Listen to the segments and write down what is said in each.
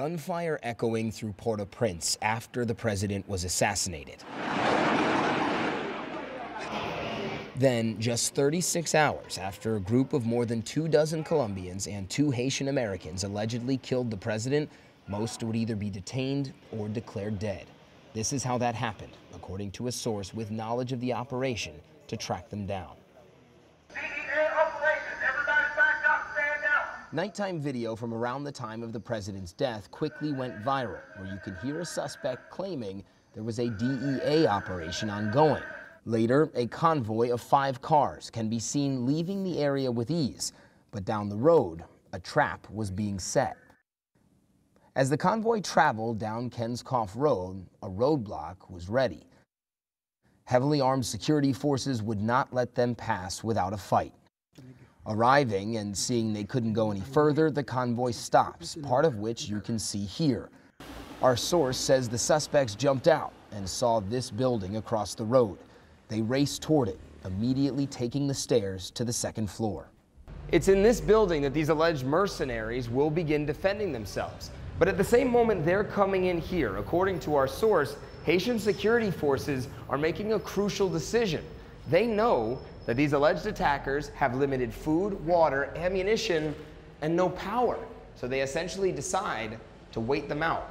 gunfire echoing through Port au Prince after the president was assassinated. Then, just 36 hours after a group of more than two dozen Colombians and two Haitian Americans allegedly killed the president, most would either be detained or declared dead. This is how that happened, according to a source with knowledge of the operation to track them down. Nighttime video from around the time of the president's death quickly went viral, where you can hear a suspect claiming there was a DEA operation ongoing. Later, a convoy of five cars can be seen leaving the area with ease, but down the road, a trap was being set. As the convoy traveled down Kenscoff Road, a roadblock was ready. Heavily armed security forces would not let them pass without a fight. Arriving and seeing they couldn't go any further, the convoy stops, part of which you can see here. Our source says the suspects jumped out and saw this building across the road. They raced toward it, immediately taking the stairs to the second floor. It's in this building that these alleged mercenaries will begin defending themselves. But at the same moment they're coming in here, according to our source, Haitian security forces are making a crucial decision. They know that these alleged attackers have limited food, water, ammunition, and no power. So they essentially decide to wait them out.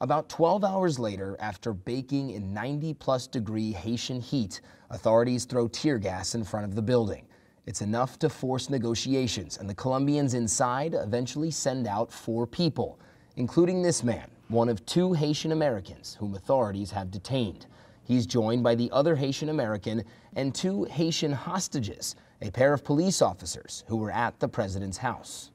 About 12 hours later, after baking in 90 plus degree Haitian heat, authorities throw tear gas in front of the building. It's enough to force negotiations, and the Colombians inside eventually send out four people, including this man, one of two Haitian Americans whom authorities have detained. He's joined by the other Haitian American and two Haitian hostages, a pair of police officers who were at the president's house.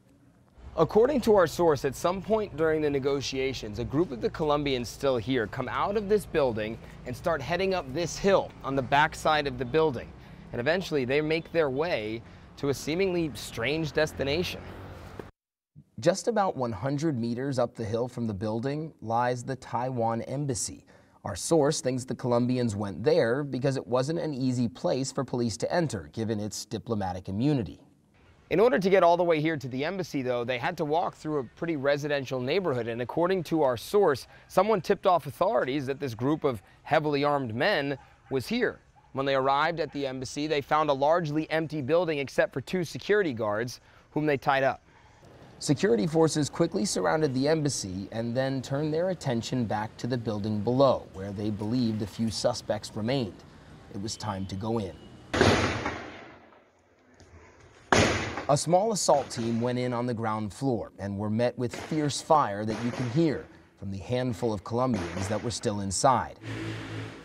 According to our source, at some point during the negotiations, a group of the Colombians still here come out of this building and start heading up this hill on the backside of the building. And eventually they make their way to a seemingly strange destination. Just about 100 meters up the hill from the building lies the Taiwan Embassy. Our source thinks the Colombians went there because it wasn't an easy place for police to enter, given its diplomatic immunity. In order to get all the way here to the embassy, though, they had to walk through a pretty residential neighborhood. And according to our source, someone tipped off authorities that this group of heavily armed men was here. When they arrived at the embassy, they found a largely empty building except for two security guards, whom they tied up. Security forces quickly surrounded the embassy and then turned their attention back to the building below, where they believed a few suspects remained. It was time to go in. A small assault team went in on the ground floor and were met with fierce fire that you can hear from the handful of Colombians that were still inside.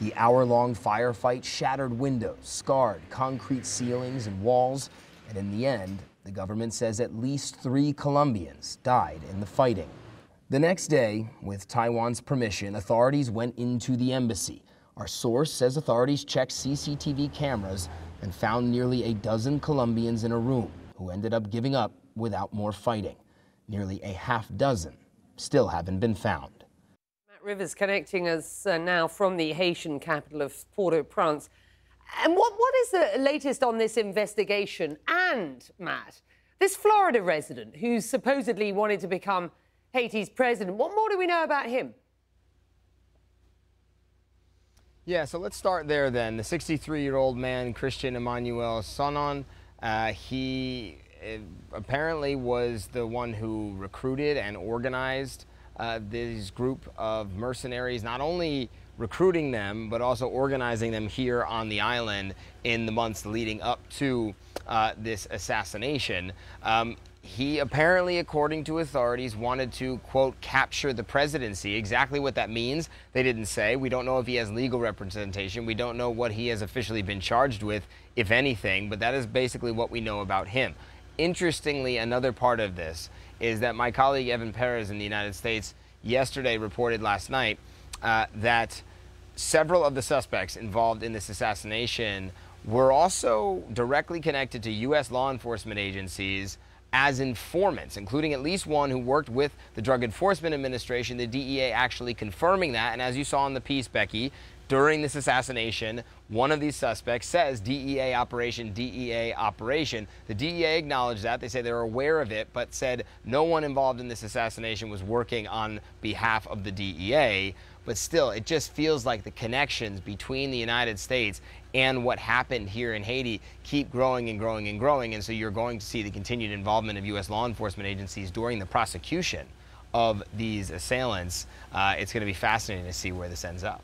The hour long firefight shattered windows, scarred concrete ceilings and walls, and in the end, the government says at least three Colombians died in the fighting. The next day, with Taiwan's permission, authorities went into the embassy. Our source says authorities checked CCTV cameras and found nearly a dozen Colombians in a room who ended up giving up without more fighting. Nearly a half dozen still haven't been found. Matt Rivers connecting us uh, now from the Haitian capital of Port-au-Prince. And what, what is the latest on this investigation? And, Matt, this Florida resident who supposedly wanted to become Haiti's president, what more do we know about him? Yeah, so let's start there then. The 63 year old man, Christian Emmanuel Sanon, uh, he uh, apparently was the one who recruited and organized uh, this group of mercenaries, not only recruiting them, but also organizing them here on the island in the months leading up to uh, this assassination. Um, he apparently, according to authorities, wanted to, quote, capture the presidency. Exactly what that means, they didn't say. We don't know if he has legal representation. We don't know what he has officially been charged with, if anything, but that is basically what we know about him. Interestingly, another part of this is that my colleague Evan Perez in the United States yesterday reported last night uh, that several of the suspects involved in this assassination were also directly connected to U.S. law enforcement agencies as informants, including at least one who worked with the Drug Enforcement Administration, the DEA actually confirming that. And as you saw in the piece, Becky, during this assassination, one of these suspects says DEA operation, DEA operation. The DEA acknowledged that. They say they're aware of it, but said no one involved in this assassination was working on behalf of the DEA. But still, it just feels like the connections between the United States and what happened here in Haiti keep growing and growing and growing. And so you're going to see the continued involvement of U.S. law enforcement agencies during the prosecution of these assailants. Uh, it's going to be fascinating to see where this ends up.